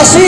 Así.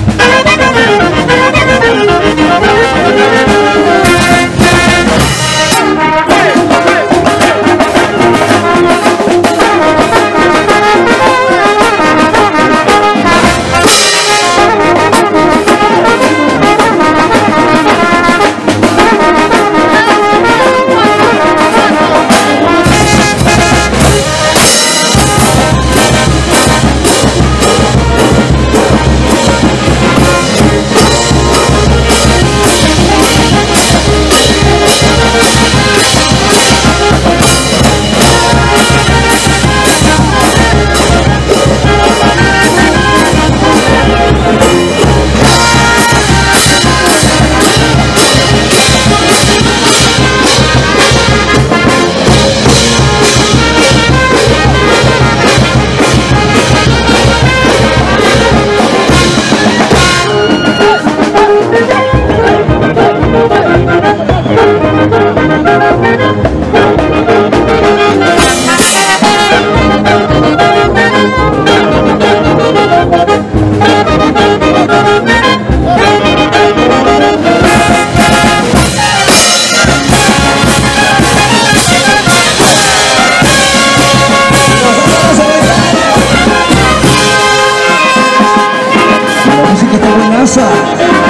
Dança!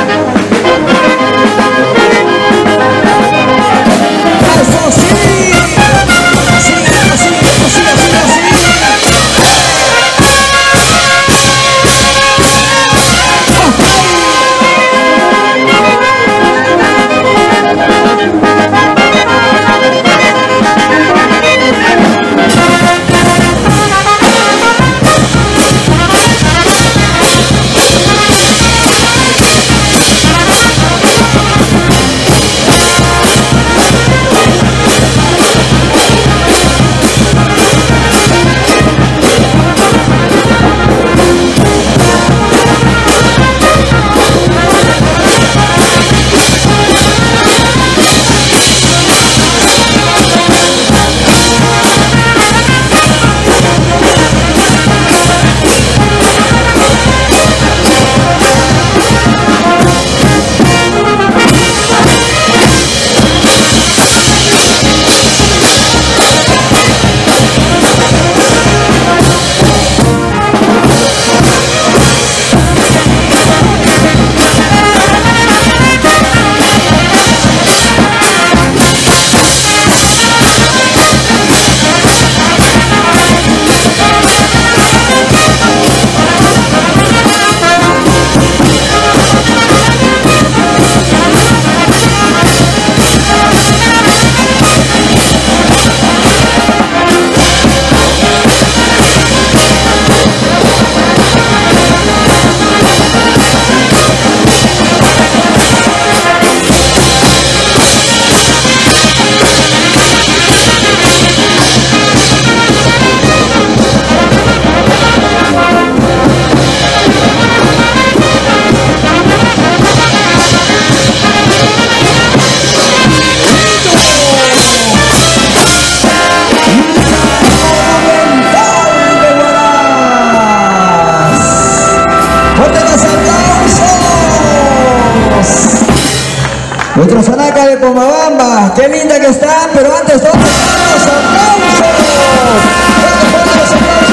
Pomabamba, qué linda que está, pero antes todos los aplausos.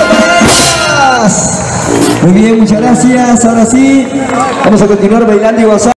Para. Muy bien, muchas gracias. Ahora sí, vamos a continuar bailando y gozando.